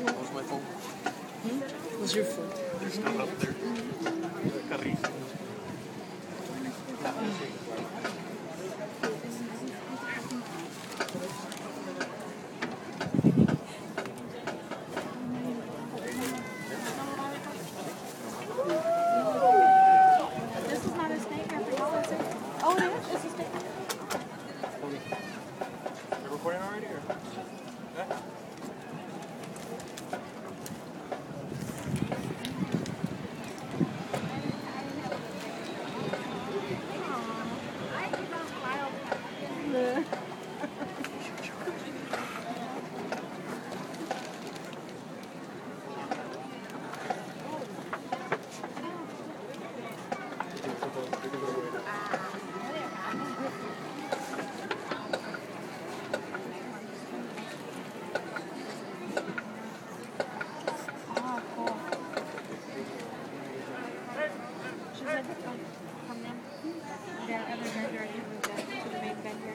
Where's my phone? Hmm? What's your phone? It's not up there. Carrito. This is not a snake, I forgot to say. Oh, it is? It's a snake. You recording already or? Yeah? Oh, cool. She said, um, come in. Their other vendor, I think, moved up to the main vendor.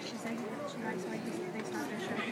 She said she likes they they start their show.